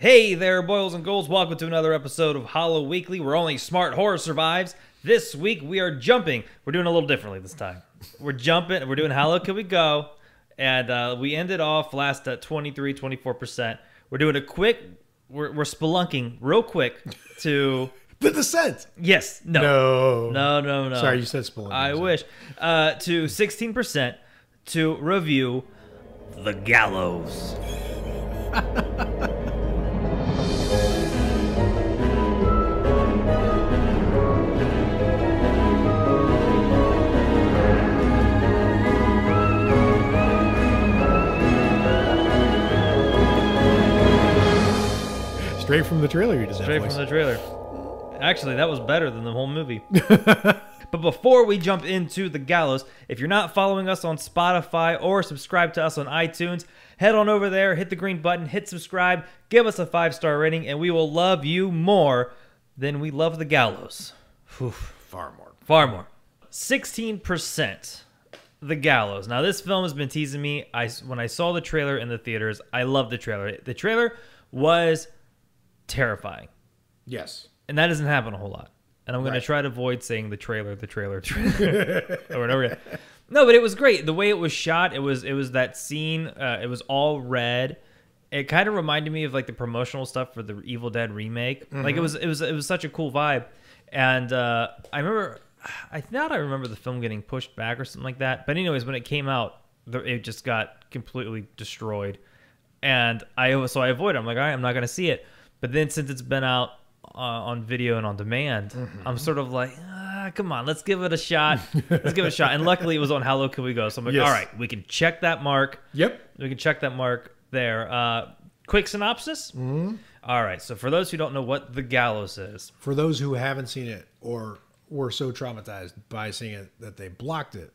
Hey there, boils and ghouls. Welcome to another episode of Halloweekly, where only smart horror survives. This week we are jumping. We're doing a little differently this time. We're jumping. We're doing How Low Can We Go? And uh, we ended off last at 23, 24%. We're doing a quick, we're, we're spelunking real quick to, The Descent. yes, no, No. no, no, no. Sorry, you said Spelunky. I wish. Uh, to 16% to review The Gallows. Straight from the trailer, you just Straight from the trailer. Actually, that was better than the whole movie. but before we jump into the gallows, if you're not following us on Spotify or subscribe to us on iTunes, head on over there, hit the green button, hit subscribe, give us a five star rating, and we will love you more than we love the gallows. Whew. Far more. Far more. 16%. The Gallows. Now, this film has been teasing me. I when I saw the trailer in the theaters, I loved the trailer. The trailer was terrifying, Yes. and that doesn't happen a whole lot. And I'm going Right. to try to avoid saying the trailer, the trailer, trailer, over and over again. No, but it was great. The way it was shot, it was it was that scene. Uh, it was all red. It kind of reminded me of like the promotional stuff for the Evil Dead remake. Like it was it was it was such a cool vibe. And uh, I remember, I thought I remember the film getting pushed back or something like that. But anyways, when it came out, it just got completely destroyed. And I so I avoid. it. I'm like, all right, I'm not gonna see it. But then since it's been out uh, on video and on demand, I'm sort of like, ah, come on, let's give it a shot. let's give it a shot. And luckily, it was on How Low Can We Go? So I'm like, Yes. all right, we can check that mark. Yep. We can check that mark there. Uh, quick synopsis. Mm-hmm. right. So for those who don't know what the gallows is, For those who haven't seen it or were so traumatized by seeing it that they blocked it,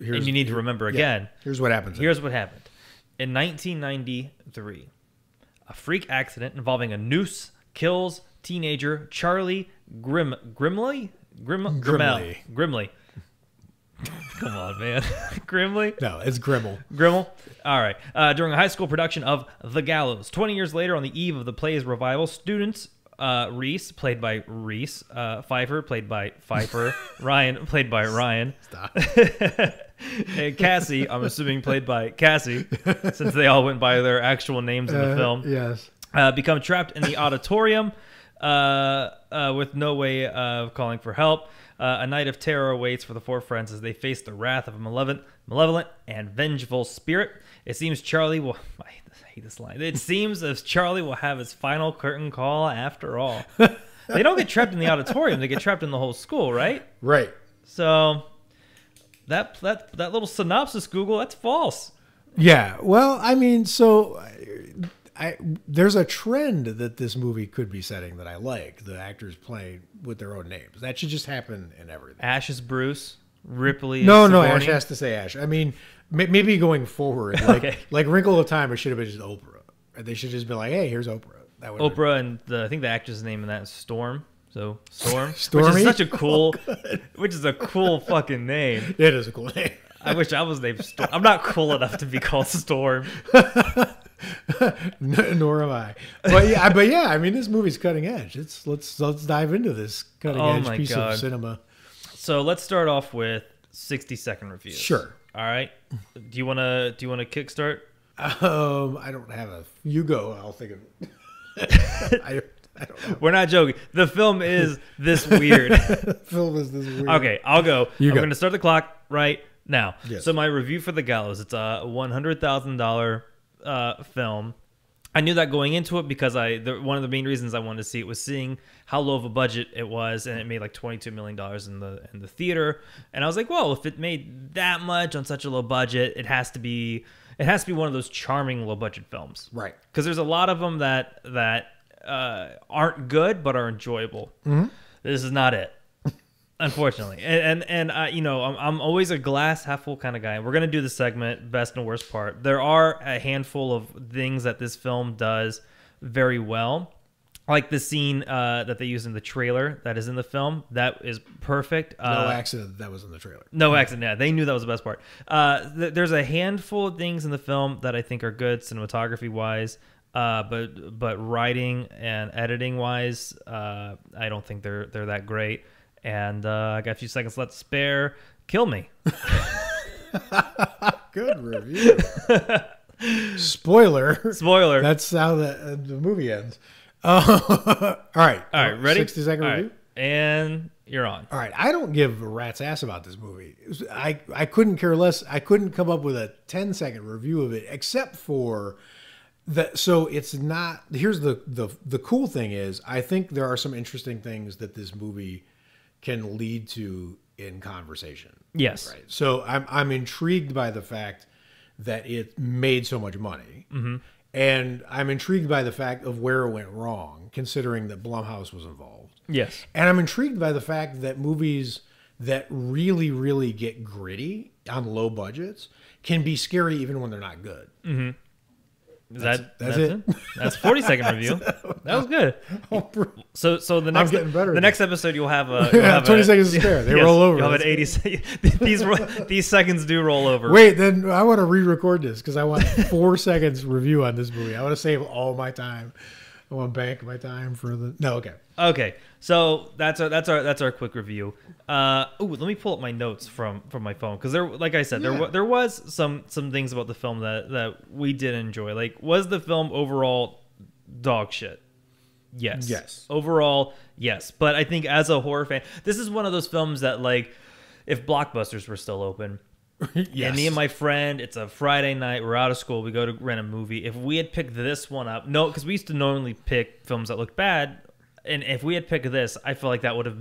here's, and you need to remember yeah, again. here's what happens. Here's what happened. In 1993, a freak accident involving a noose kills teenager Charlie Grim Grimley Grim Grimmel Grimley. Come on, man, Grimley. no, it's Grimmel. Grimmel. All right. Uh, during a high school production of The Gallows, 20 years later, on the eve of the play's revival, students uh, Reese, played by Reese, uh, Pfeiffer, played by Pfeiffer, Ryan, played by Ryan, Stop. and Cassie, I'm assuming played by Cassie, since they all went by their actual names in the Uh, film, Yes. uh, become trapped in the auditorium uh, uh, with no way of calling for help. Uh, a night of terror awaits for the four friends as they face the wrath of a malevolent, malevolent and vengeful spirit. It seems Charlie will. I hate this line. It seems as Charlie will have his final curtain call after all. they don't get trapped in the auditorium; they get trapped in the whole school, right? Right. So that that that little synopsis, Google, that's false. Yeah. Well, I mean, so I, there's a trend that this movie could be setting that I like. The actors playing with their own names. That should just happen in everything. Ash is Bruce. Ripley. Is No, no, Sigourney. Ash has to say Ash. I mean, maybe going forward, like Okay. like Wrinkle of Time, it should have been just Oprah. They should just be like, hey, here's Oprah. That would Oprah and the, I think the actress name in that is Storm. So Storm, which Stormy? Oh, is such a cool, oh, which is a cool fucking name. It is a cool name. I wish I was named Storm. I'm not cool enough to be called Storm. Nor am I. But yeah, but yeah, I mean, this movie's cutting edge. It's let's let's dive into this cutting Oh edge piece God. of cinema. So let's start off with 60 second reviews. Sure. All right. Do you wanna do you wanna kickstart? Um, I don't have a. You go. I'll think of. I, I don't know. We're not joking. The film is this weird. Film is this weird. Okay, I'll go. You I'm go. going to start the clock right now. Yes. So my review for The Gallows, it's a one hundred thousand dollar uh, film. I knew that going into it because I the, one of the main reasons I wanted to see it was seeing how low of a budget it was, and it made like twenty two million dollars in the in the theater. And I was like, well, if it made that much on such a low budget, it has to be it has to be one of those charming low budget films Right. because there's a lot of them that that uh, aren't good but are enjoyable. This is not it, unfortunately. And and, and uh, you know, I'm, I'm always a glass half full kind of guy. We're gonna do the segment best and worst part. There are a handful of things that this film does very well. Like the scene uh, that they use in the trailer that is in the film, that is perfect. No Uh, accident. That was in the trailer. no accident. Yeah, they knew that was the best part. Uh, th- there's a handful of things in the film that I think are good cinematography wise. Uh, but but writing and editing wise, uh, I don't think they're they're that great. And uh, I got a few seconds left to spare. Kill me. Good review. Spoiler. Spoiler. That's how the, uh, the movie ends. Uh, all right. All right, ready? 60 second All right, review. and you're on. All right, I don't give a rat's ass about this movie. It was- I I couldn't care less. I couldn't come up with a 10 second review of it except for that. So it's not. Here's the the the cool thing is I think there are some interesting things that this movie can lead to in conversation. Yes. Right. So I'm I'm intrigued by the fact that it made so much money, mm-hmm. and I'm intrigued by the fact of where it went wrong, considering that Blumhouse was involved. Yes. And I'm intrigued by the fact that movies that really, really get gritty on low budgets can be scary even when they're not good. Mm-hmm. Is that that's that's, it. it? That's 40 second review. That was good. Oh, so so the next getting better the next episode you'll have a you'll Yeah, have 20 a- seconds to spare. They roll over. You'll have an That's 80 these these seconds do roll over. Wait, then I want to re-record this because I want four seconds review on this movie. I want to save all my time. I want to bank my time for the. No, okay. Okay, so that's our that's our that's our quick review. Uh, ooh, let me pull up my notes from from my phone because there, like I said, there Yeah. wa- there was some some things about the film that that we did enjoy. Like, was the film overall dog shit? Yes. Yes. Overall, yes. But I think as a horror fan, this is one of those films that like, if blockbusters were still open, Yes. and me and my friend, it's a Friday night. We're out of school. We go to rent a movie. If we had picked this one up, no, because we used to normally pick films that look bad. And if we had picked this, I feel like that would have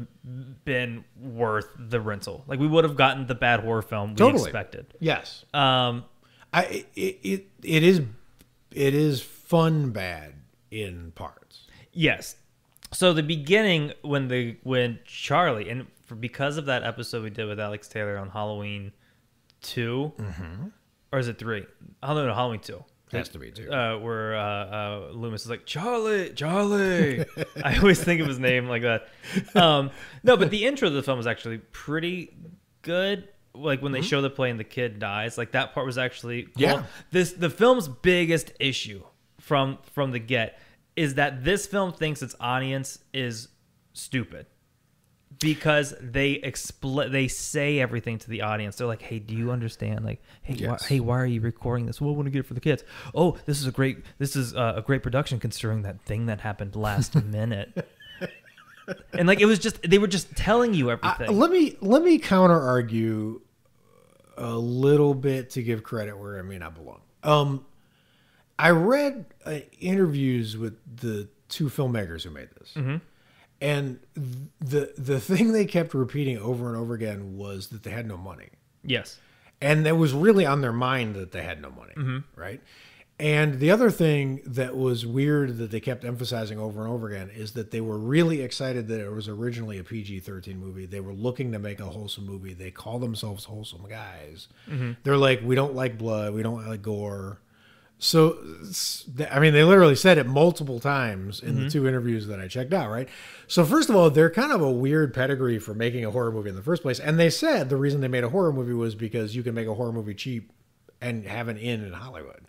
been worth the rental. Like we would have gotten the bad horror film we Totally. expected. Yes. Um, I it, it it is it is fun bad in parts. yes. So the beginning when the when Charlie and for, because of that episode we did with Alex Taylor on Halloween 2 or is it three? Know. Halloween two. Has to be too. uh, where uh, uh, Loomis is like Charlie, Charlie. I always think of his name like that. Um, no, but the intro of the film was actually pretty good. Like when they show the play and the kid dies, like that part was actually cool. Yeah. This the film's biggest issue from from the get is that this film thinks its audience is stupid because they expl- they say everything to the audience. They're like, "Hey, do you understand? Like, hey, why, hey, why are you recording this? Well, I want to get it for the kids. Oh, this is a great this is uh, a great production considering that thing that happened last minute." and like it was just they were just telling you everything. let me let me counter argue a little bit to give credit where I may not belong. Um, I read uh, interviews with the two filmmakers who made this, and the the thing they kept repeating over and over again was that they had no money. yes. and it was really on their mind that they had no money, mm-hmm. right? And the other thing that was weird that they kept emphasizing over and over again is that they were really excited that it was originally a PG 13 movie. They were looking to make a wholesome movie. They call themselves wholesome guys. Mm-hmm. They're like, we don't like blood, we don't like gore. So, I mean, they literally said it multiple times in the mm-hmm. two interviews that I checked out, right? So, first of all, they're kind of a weird pedigree for making a horror movie in the first place. And they said the reason they made a horror movie was because you can make a horror movie cheap and have an in in Hollywood.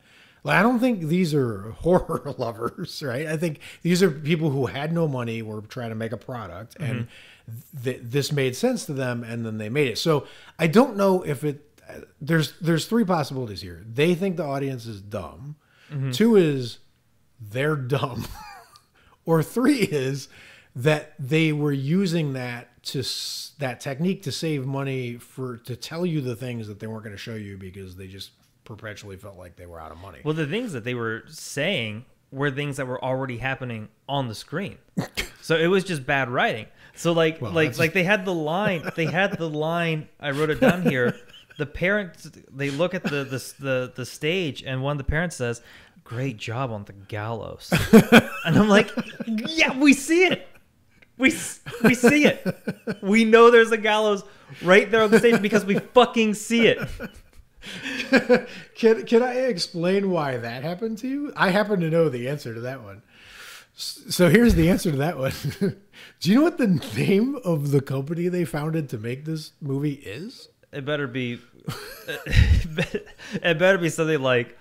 Like, I don't think these are horror lovers, right? I think these are people who had no money, were trying to make a product, and mm-hmm. th- this made sense to them, and then they made it. So, I don't know if it. There's there's three possibilities here. They think the audience is dumb. Mm-hmm. Two is they're dumb, or three is that they were using that to that technique to save money for to tell you the things that they weren't going to show you because they just perpetually felt like they were out of money. Well, the things that they were saying were things that were already happening on the screen. so it was just bad writing. So like Well, like that's- like they had the line they had the line I wrote it down here. The parents they look at the the the, the stage and one of the parents says, "Great job on the gallows." and I'm like, "Yeah, we see it. We we see it. We know there's a gallows right there on the stage because we fucking see it." Can can I explain why that happened to you? I happen to know the answer to that one. So here's the answer to that one. Do you know what the name of the company they founded to make this movie is? It better be. it better be something like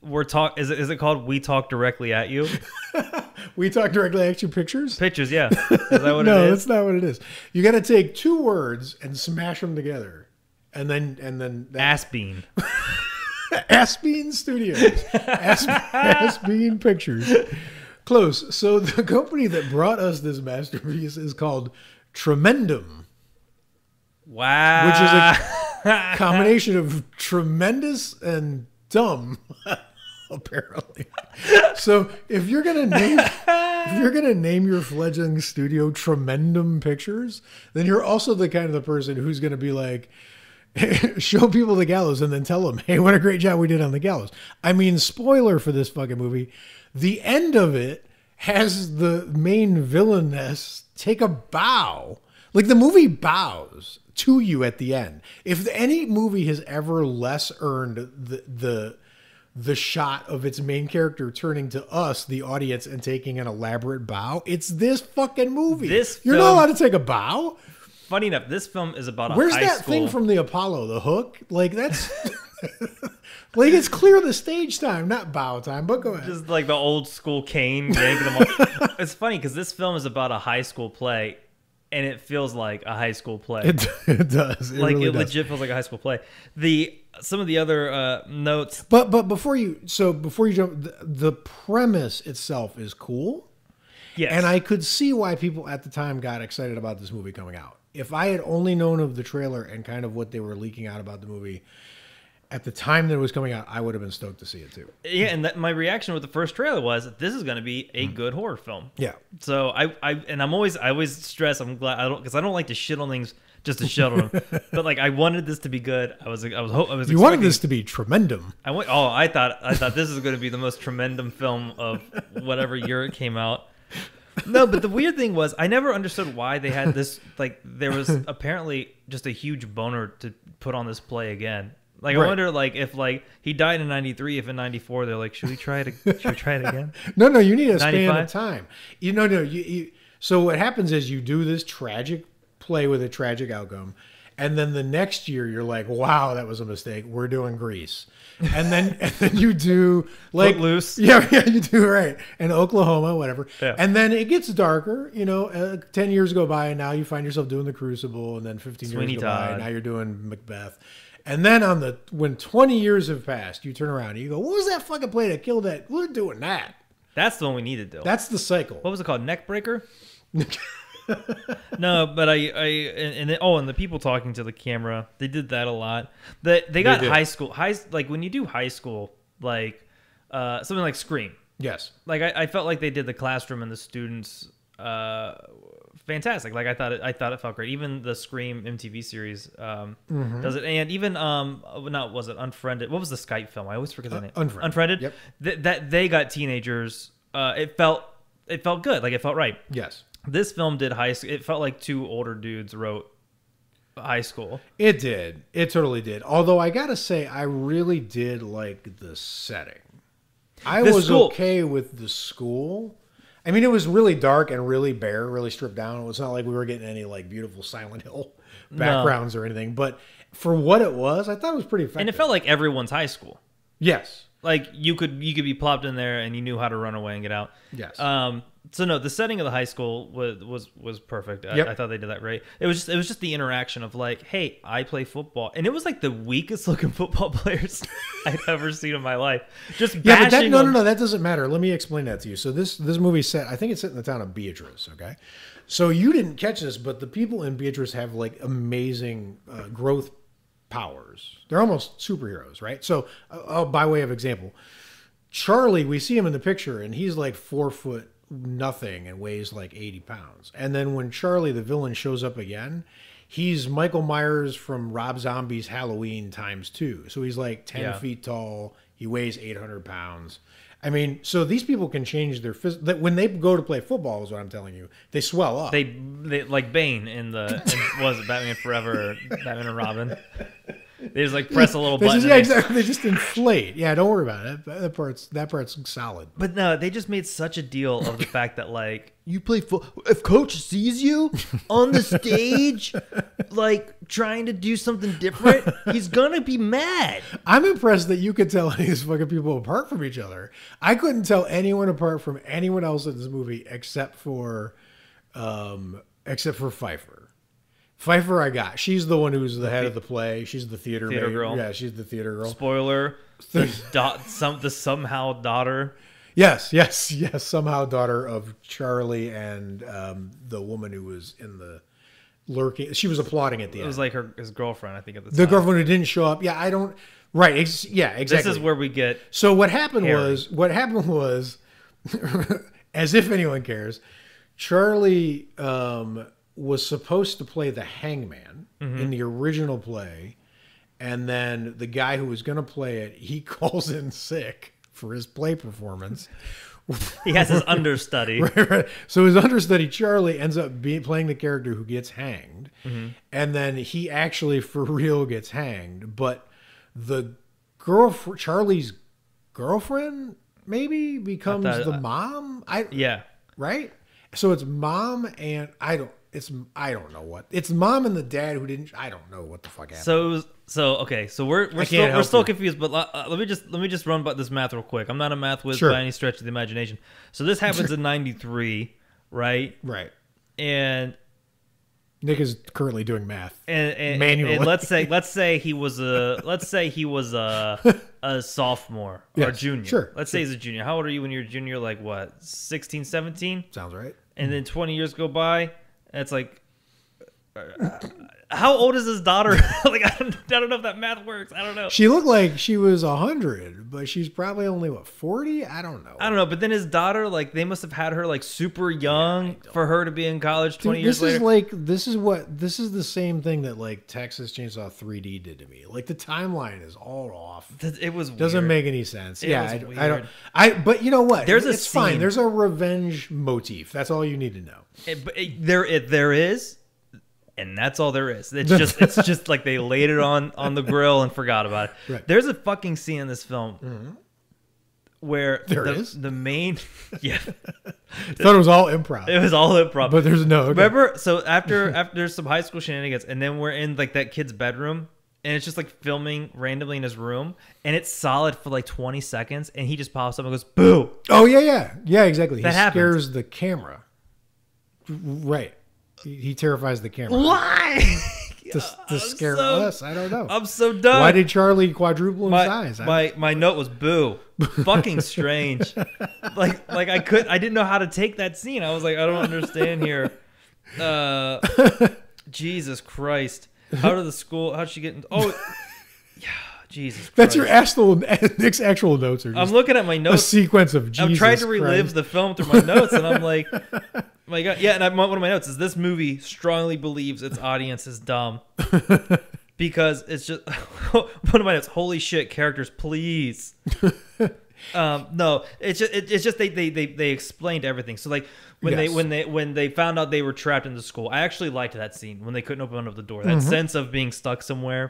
we're talk. Is it is it called We Talk Directly at You? We talk directly at you pictures. Pictures, yeah. Is that what no, that's not what it is. You got to take two words and smash them together, and then and then that, Ass bean. Aspeen Studios, Asp- Aspeen Pictures. Close. So the company that brought us this masterpiece is called Tremendum, Wow. which is a combination of tremendous and dumb. Apparently, so if you're gonna name if you're gonna name your fledgling studio Tremendum Pictures, then you're also the kind of the person who's gonna be like, show people the gallows and then tell them, hey, what a great job we did on the gallows. I mean, spoiler for this fucking movie, the end of it has the main villainess take a bow. Like the movie bows to you at the end. If any movie has ever less earned the the the shot of its main character turning to us, the audience, and taking an elaborate bow, it's this fucking movie. This You're not allowed to take a bow. Funny enough, this film is about a Where's that school. thing from the Apollo? The hook? Like that's like it's clear the stage time, not bow time. But go ahead. Just like the old school cane yanking them off. it's funny because this film is about a high school play, and it feels like a high school play. It, it does. It like really it does. legit feels like a high school play. The some of the other uh, notes. But but before you so before you jump, the, the premise itself is cool, Yes, and I could see why people at the time got excited about this movie coming out. If I had only known of the trailer and kind of what they were leaking out about the movie at the time that it was coming out, I would have been stoked to see it too. yeah, and that, my reaction with the first trailer was this is going to be Mm. a good horror film. Yeah. So I, I and I'm always I always stress I'm glad I don't because I don't like to shit on things just to shit on them. but like I wanted this to be good. I was I was I was You wanted this to be tremendum. I went. Oh, I thought I thought this is going to be the most tremendum film of whatever year it came out. No, but the weird thing was I never understood why they had this. Like there was apparently just a huge boner to put on this play again. Like I wonder, like if like he died in '93, if in '94 they're like, should we try it? Should we try it again? No, no, you need a span of time. You know, no, you, you. So what happens is you do this tragic play with a tragic outcome, and then the next year you're like, "Wow, that was a mistake. We're doing Grease," and then and then you do like loose, Yeah, yeah, you do right, and Oklahoma, whatever. Yeah. And then it gets darker. You know, uh, ten years go by, and now you find yourself doing the Crucible, and then fifteen Sweeney years go by, Todd. and now you're doing Macbeth. And then on the when twenty years have passed, you turn around and you go, "What was that fucking play that killed that? We're doing that." That's the one we needed, though. That's the cycle. what was it called? Neckbreaker. no, but I, I, and, and then, oh, and the people talking to the camera, they did that a lot. They, they got did. high school, high, like when you do high school, like uh, something like Scream. Yes. Like I, I felt like they did the classroom and the students, uh, fantastic. Like I thought, it, I thought it felt great. Even the Scream MTV series um, Mm-hmm. does it, and even um, not was it Unfriended? What was the Skype film? I always forget the name. Uh, Unfriended. Unfriended. Yep. Th- that they got teenagers. Uh, it felt, it felt good. Like it felt right Yes. this film did high school. It felt like two older dudes wrote high school. It did. It totally did. Although I gotta say, I really did like the setting. I The was school. okay with the school. I mean, it was really dark and really bare, really stripped down. It was not like we were getting any like beautiful Silent Hill backgrounds or anything. But for what it was, I thought it was pretty effective. And it felt like everyone's high school. yes, Like you could you could be plopped in there and you knew how to run away and get out. yes, Um. So no, the setting of the high school was was was perfect. I, Yep. I thought they did that great. It was just it was just the interaction of like, hey, I play football, and it was like the weakest looking football players I've ever seen in my life. Just yeah. But that no, no, no, that doesn't matter. Let me explain that to you. So this this movie set, I think it's set in the town of Beatrice. Okay, so you didn't catch this, but the people in Beatrice have like amazing uh, growth powers. They're almost superheroes, right? So, uh, uh, by way of example, Charlie, we see him in the picture, and he's like four foot nothing and weighs like 80 pounds. And then when Charlie, the villain, shows up again, he's Michael Myers from Rob Zombie's Halloween times two. So he's like 10 Yeah. feet tall, he weighs 800 pounds. I mean, so these people can change their phys- that when they go to play football is what I'm telling you. They swell up. They, they like Bane in the in, was it Batman Forever, Batman and Robin. They just like press a little They button. just, yeah, they- exactly. They just inflate. Yeah, don't worry about it. That, that part's that part's solid. But no, they just made such a deal of the fact that like you play fo- if coach sees you on the stage like trying to do something different, he's gonna be mad. I'm impressed that you could tell any of these fucking people apart from each other. I couldn't tell anyone apart from anyone else in this movie except for, um, except for Pfeiffer. Pfeiffer, I got. She's the one who's the head of the play. She's the theater, Theater girl. Yeah, she's the theater girl. Spoiler: the dot some the somehow daughter. Yes, yes, yes. Somehow daughter of Charlie and um, the woman who was in the lurking. She was applauding at the It end. was like her his girlfriend, I think, at the, the time. The girlfriend who didn't show up. Yeah, I don't. Right. Ex- yeah, exactly. This is where we get So what happened Harry. was what happened was, as if anyone cares, Charlie um, was supposed to play the hangman Mm-hmm. in the original play, and then the guy who was going to play it he calls in sick for his play performance. he has his understudy. so his understudy Charlie ends up being playing the character who gets hanged, and then he actually for real gets hanged. But the girlfriend, Charlie's girlfriend, maybe becomes thought- the mom. I Yeah. right. So it's mom and I don't. It's I don't know what. It's mom and the dad who didn't. I don't know what the fuck happened. So so okay, so we're we're still we're still you. confused, but uh, let me just let me just run about this math real quick. I'm not a math whiz Sure. by any stretch of the imagination. So this happens in '93, right? right. And Nick is currently doing math. and, and, Manually. and let's say let's say he was a let's say he was a a sophomore or Yes, junior. sure, Let's say he's a junior. How old are you when you're a junior? Like what? 16, 17? Sounds right. And then 20 years go by. It's like uh, how old is his daughter? like I don't, I don't know if that math works. I don't know. She looked like she was a hundred, but she's probably only what forty. I don't know. I don't know, but then his daughter, like, they must have had her like super young for her to be in college twenty Dude, years this later. is like this is what this is the same thing that like Texas Chainsaw 3D did to me. Like the timeline is all off. It was Doesn't make any sense. It yeah, I, I don't. I but you know what? There's a it's fine. There's a revenge motif. That's all you need to know. It, but it, there, it, there is, and that's all there is. It's just, it's just like they laid it on on the grill and forgot about it. Right. There's a fucking scene in this film mm-hmm. where There the, is? the main, yeah, I thought it was all improv, it was all improv. but there's no. okay. Remember, so after after there's some high school shenanigans, and then we're in like that kid's bedroom, and it's just like filming randomly in his room, and it's solid for like 20 seconds, and he just pops up and goes, "Boo!" Oh yeah, yeah, yeah. Exactly. That he happens. scares the camera. Right. He, he terrifies the camera Why? to, to scare so- us. I don't know. I'm so done. Why did Charlie quadruple in my size? My my note was boo. Fucking strange. like like I could I didn't know how to take that scene. I was like I don't understand here. Uh, Jesus Christ. How did the school? How'd she get? In, oh, yeah. Jesus. Christ. That's your actual Nick's actual notes are I'm looking at my a notes. sequence of Jesus. I'm trying to relive Christ. the film through my notes, and I'm like, my God, yeah. And I, one of my notes is this movie strongly believes its audience is dumb because it's just one of my notes. Holy shit, characters, please. um, no, it's just it, it's just they, they they they explained everything. So like when they when they when they found out they were trapped in the school, I actually liked that scene when they couldn't open up the door. That Mm-hmm. sense of being stuck somewhere.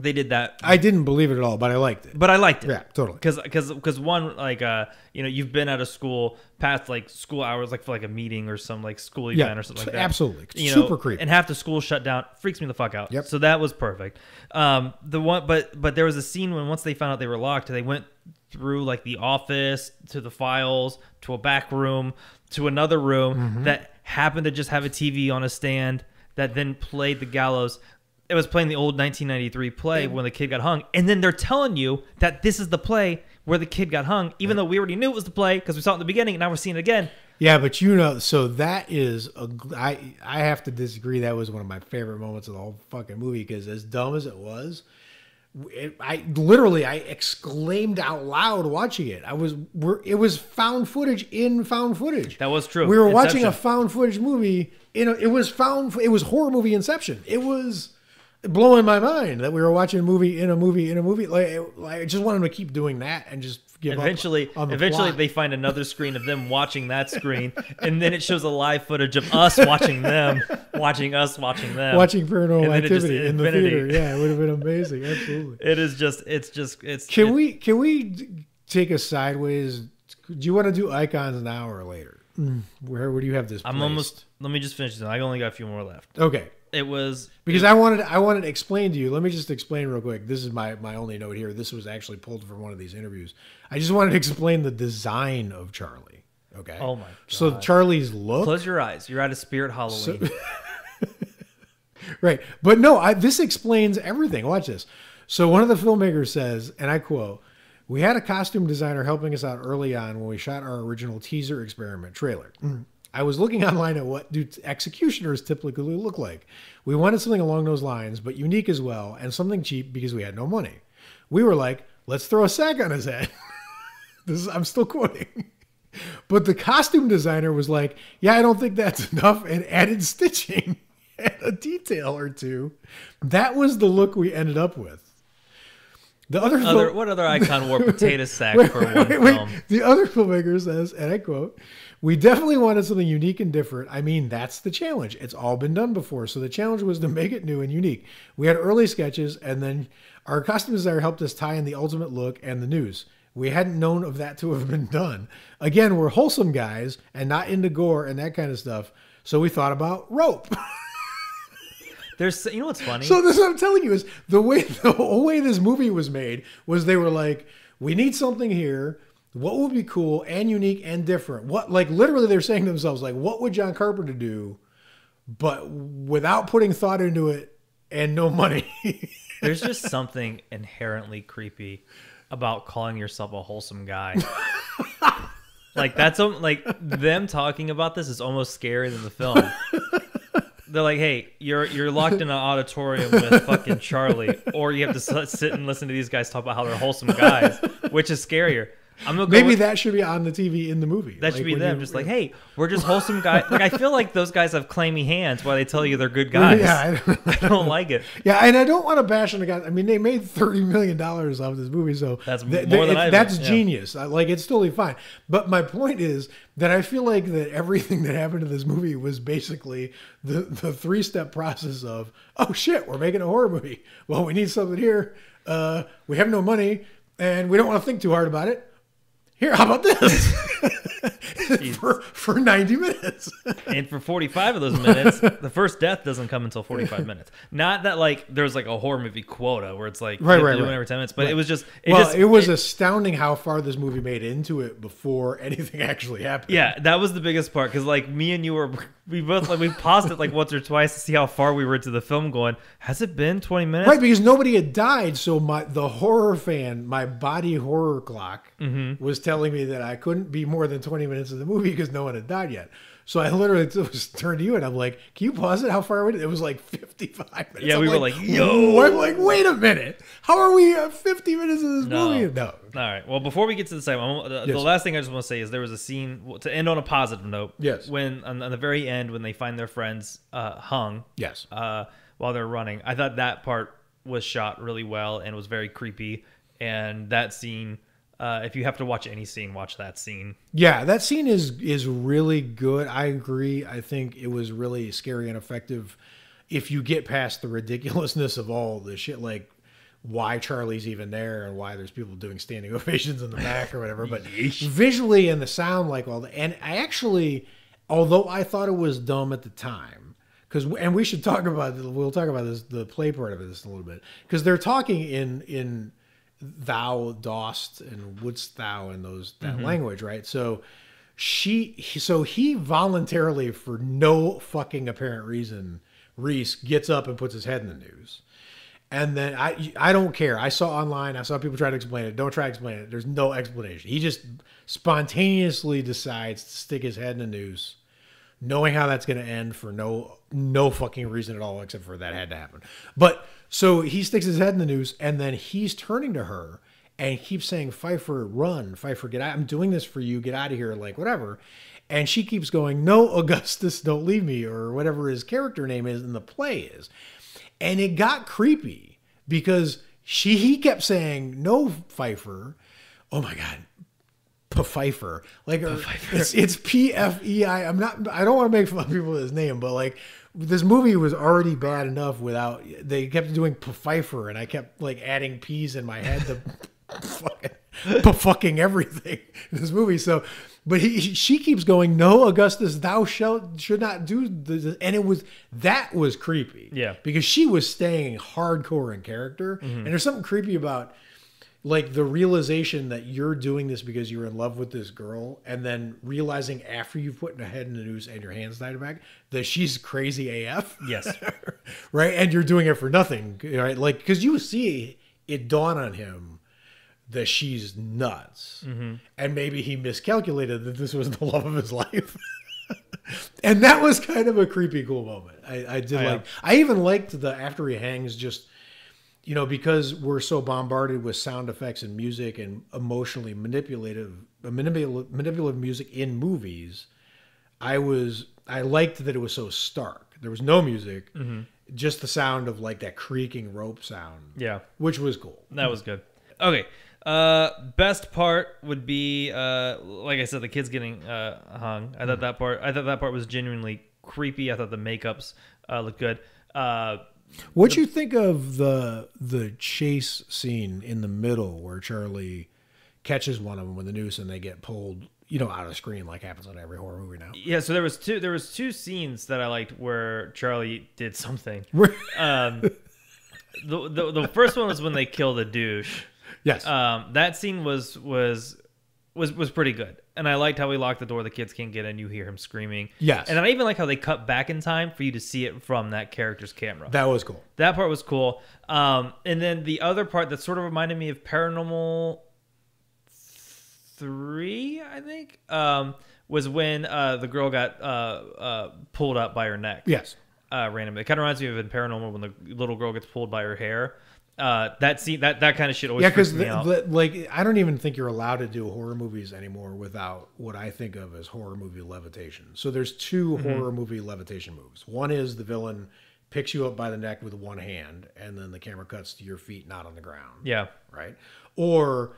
They did that, I didn't believe it at all, but I liked it. but I liked it Yeah, totally. because because because one like uh you know you've been out of school past like school hours like for like a meeting or some like school event Yeah, or something like that absolutely. you Super know, creepy. and half the school shut down freaks me the fuck out Yep. so that was perfect um the one but but there was a scene when once they found out they were locked they went through like the office to the files to a back room to another room Mm-hmm. that happened to just have a TV on a stand that then played the gallows it was playing the old 1993 play when the kid got hung and then they're telling you that this is the play where the kid got hung even though we already knew it was the play because we saw it in the beginning and now we're seeing it again Yeah, but you know, so that is a. I I have to disagree. That was one of my favorite moments of the whole fucking movie because as dumb as it was, it, I literally I exclaimed out loud watching it. I was we're, it was found footage in found footage. that was true we were watching a found footage movie. In a, it was found. It was horror movie Inception. It was blowing my mind that we were watching a movie in a movie in a movie. Like, like I just wanted to keep doing that and just give Eventually, the eventually plot. they find another screen of them watching that screen, and then it shows a live footage of us watching them, watching us watching them. watching Paranormal and then just- Activity in the theater. Yeah, it would have been amazing. Absolutely. It is just, it's just, it's. Can it- we can we take a sideways? Do you want to do icons now or later? Mm. Where where do you have this? I'm almost. Let me just finish this. I only got a few more left. okay. It was Because I wanted I wanted to explain to you. Let me just explain real quick. This is my my only note here. This was actually pulled from one of these interviews. I just wanted to explain the design of Charlie. Okay. Oh my God. So Charlie's look. close your eyes. You're at a Spirit Halloween. Right. But no, I, this explains everything. Watch this. So one of the filmmakers says, and I quote, we had a costume designer helping us out early on when we shot our original teaser experiment trailer. Mm. I was looking online at what do executioners typically look like. We wanted something along those lines, but unique as well, and something cheap because we had no money. We were like, let's throw a sack on his head. this is, I'm still quoting. But the costume designer was like, "Yeah, I don't think that's enough," and added stitching and a detail or two. That was the look we ended up with. The other, other, film- what other icon wore potato sack Wait, for one wait, wait. film? The other filmmaker says, and I quote, "We definitely wanted something unique and different. I mean, that's the challenge. It's all been done before, so the challenge was to make it new and unique. We had early sketches, and then our costume designer helped us tie in the ultimate look and the news." We hadn't known of that to have been done. Again, we're wholesome guys and not into gore and that kind of stuff. So we thought about rope. There's, you know what's funny? So this is what I'm telling you is the way the whole way this movie was made was they were like, we need something here. What would be cool and unique and different? What like literally they're saying to themselves like, what would John Carpenter do, but without putting thought into it and no money? There's just something inherently creepy about calling yourself a wholesome guy. like that's um, like them talking about this is almost scarier than the film. They're like, "Hey, you're you're locked in an auditorium with fucking Charlie, or you have to sit and listen to these guys talk about how they're wholesome guys, which is scarier." I'm gonna go Maybe with- that should be on the TV in the movie. that should be them, you- just like, "Hey, we're just wholesome guys." Like I feel like those guys have clammy hands while they tell you they're good guys. Yeah, I- I don't like it. Yeah, and I don't want to bash on the guys. I mean, they made thirty million dollars off this movie, so That's th- more th- than I That's yeah. genius. Like it's totally fine. But my point is that I feel like that everything that happened to this movie was basically the the three step process of oh shit, we're making a horror movie. Well, we need something here. Uh, we have no money, and we don't want to think too hard about it. Here, how about this? for for ninety minutes. And for 45 of those minutes, the first death doesn't come until 45 minutes. Not that like there's like a horror movie quota where it's like Right, right, right. every 10 minutes, but it was just it well, just it was astounding how far this movie made into it before anything actually happened. yeah, that was the biggest part because like me and you were we both like we paused it like once or twice to see how far we were to the film. Going, has it been 20 minutes? Right, because nobody had died, so my the horror fan, my body horror clock, Mm-hmm. was telling me that I couldn't be more than twenty minutes of the movie because no one had died yet. So I literally just turned to you and I'm like, "Can you pause it? How far away?" It was like fifty-five minutes. Yeah, I'm we were like, yo. I'm like, "Wait a minute! How are we at fifty minutes of this No. movie?" No, All right. Well, before we get to the one, the, the last thing I just want to say is there was a scene to end on a positive note. Yes. When on, on the very end, when they find their friends uh, hung, yes, uh, while they're running. I thought that part was shot really well and was very creepy. And that scene, uh, if you have to watch any scene, watch that scene. Yeah, that scene is is really good. I agree. I think it was really scary and effective. If you get past the ridiculousness of all the shit, like why Charlie's even there and why there's people doing standing ovations in the back or whatever, but visually and the sound, like all the, and I actually, although I thought it was dumb at the time, because and we should talk about we'll talk about this the play part of this a little bit because they're talking in in thou dost and wouldst thou in those that mm-hmm. language right so she so he voluntarily for no fucking apparent reason reese gets up and puts his head in the news and then I I don't care. I saw online. I saw people try to explain it. Don't try to explain it. There's no explanation. He just spontaneously decides to stick his head in the noose, knowing how that's going to end for no no fucking reason at all, except for that had to happen. But so he sticks his head in the noose, and then he's turning to her and keeps saying, "Pfeiffer, run! Pfeiffer, get out! I'm doing this for you. Get out of here!" Like whatever. And she keeps going, "No, Augustus, don't leave me," or whatever his character name is in the play is and it got creepy because she he kept saying no Pfeiffer oh my god, Pfeiffer. Like or- it's it's P F E I. I'm not. I don't want to make fun of people with his name, but like this movie was already bad enough without. They kept doing Pfeiffer, and I kept like adding P's in my head to fucking, fucking everything in this movie. So, but he, she keeps going, "No, Augustus, thou shalt should not do this," and it was that was creepy. Yeah. because she was staying hardcore in character, mm-hmm. and there's something creepy about like the realization that you're doing this because you're in love with this girl and then realizing after you've put your head in the noose and your hands tied back that she's crazy af Yes. right? And you're doing it for nothing right? Like because you see it dawn on him that she's nuts. Mm-hmm. And maybe he miscalculated that this was the love of his life. And that was kind of a creepy cool moment. I, I did oh, yeah. like i even liked the after he hangs just you know, because we're so bombarded with sound effects and music and emotionally manipulative, manipulative, manipulative music in movies, I was I liked that it was so stark. There was no music, just the sound of like that creaking rope sound, Yeah. which was cool. That was good. Okay. Uh, best part would be uh, like I said, the kids getting uh, hung. I thought that part. I thought that part was genuinely creepy. I thought the makeups uh, looked good. Uh, What you think of the the chase scene in the middle where Charlie catches one of them with the noose and they get pulled, you know, out of screen like happens on every horror movie now? yeah. So there was two. There was two scenes that I liked where Charlie did something. Um, the, the the first one was when they kill the douche. yes. Um, that scene was was was was pretty good, and I liked how he locked the door. The kids can't get in. You hear him screaming. Yes. and I even like how they cut back in time for you to see it from that character's camera. that was cool. That part was cool. Um, and then the other part that sort of reminded me of Paranormal Three, I think, um, was when uh, the girl got uh, uh, pulled up by her neck. Yes. Uh, randomly, it kind of reminds me of in Paranormal when the little girl gets pulled by her hair. Uh, that scene, that that kind of shit always Yeah, because like I don't even think you're allowed to do horror movies anymore without what I think of as horror movie levitation. So there's 2 Mm-hmm. horror movie levitation moves. One is the villain picks you up by the neck with one hand, and then the camera cuts to your feet, not on the ground. yeah, Right. Or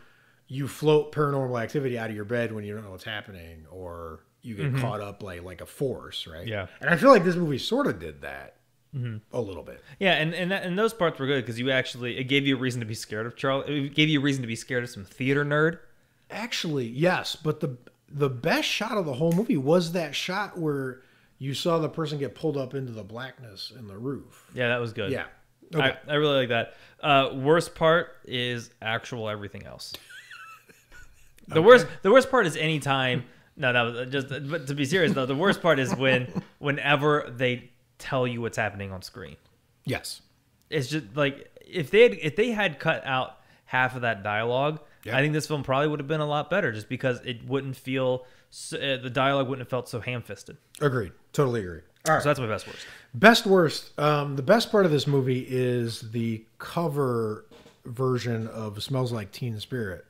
you float paranormal activity out of your bed when you don't know what's happening, or you get caught up like like a force. Right. Mm-hmm. Yeah. And I feel like this movie sort of did that a little bit. yeah, and and, that, and those parts were good because you actually it gave you a reason to be scared of Charlie. It gave you a reason to be scared of some theater nerd. Actually, yes, but the the best shot of the whole movie was that shot where you saw the person get pulled up into the blackness in the roof. Yeah, that was good. Yeah. Okay. I, I really like that. Uh, worst part is actual everything else. The worst the worst part is anytime no that was just but to be serious though the worst part is when whenever they tell you what's happening on screen. yes. It's just like if they had if they had cut out half of that dialogue, Yeah. I think this film probably would have been a lot better just because it wouldn't feel so, uh, the dialogue wouldn't have felt so ham-fisted. Agreed. Totally agree. All right. So that's my best worst. Best worst. Um, the best part of this movie is the cover version of "Smells Like Teen Spirit"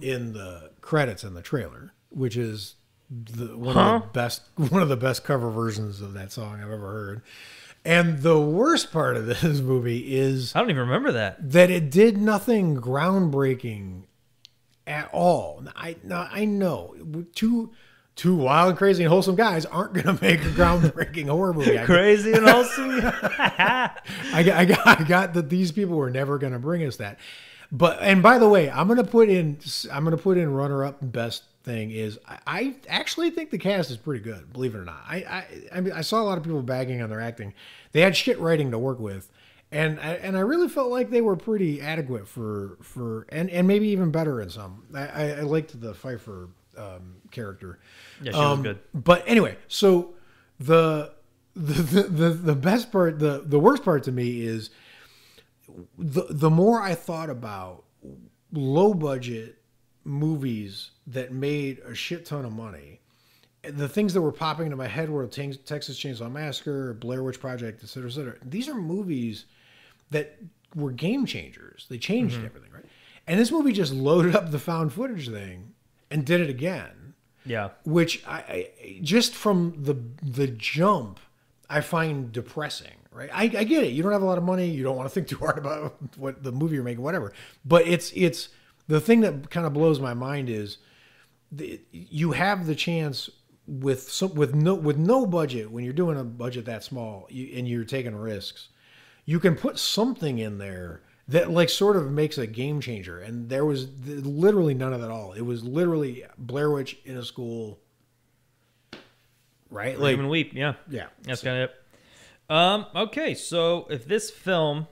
in the credits in the trailer, which is the, one of the best one of the best cover versions of that song I've ever heard. And the worst part of this movie is I don't even remember that. that it did nothing groundbreaking at all. I now I know two two wild, crazy, and wholesome guys aren't going to make a groundbreaking horror movie. I, Crazy and wholesome. I, got- I got I got that these people were never going to bring us that. But and by the way, I'm going to put in I'm going to put in runner up best thing is I, I actually think the cast is pretty good. Believe it or not, I I I, mean, I saw a lot of people bagging on their acting. They had shit writing to work with. And I, and I really felt like they were pretty adequate for for and, and maybe even better in some. I, I, liked the Pfeiffer um, character. Yeah, she was Um, good. But anyway, so the the, the the the best part, the the worst part to me is the the more I thought about low budget movies that made a shit ton of money, the things that were popping into my head were Texas Chainsaw Massacre, Blair Witch Project, et cetera, et cetera. These are movies that were game changers. They changed mm-hmm. everything, right? And this movie just loaded up the found footage thing and did it again Yeah. which I, I just from the the jump I find depressing. Right, I, I get it. You don't have a lot of money. You don't want to think too hard about what the movie you're making, whatever. But it's it's the thing that kind of blows my mind is the, you have the chance with some, with no with no budget when you're doing a budget that small you, and you're taking risks you can put something in there that like sort of makes a game changer. And there was literally none of that all. It was literally blair witch in a school. Right? Like Human Weep, yeah. yeah. That's kind of it. Um, okay, so if this film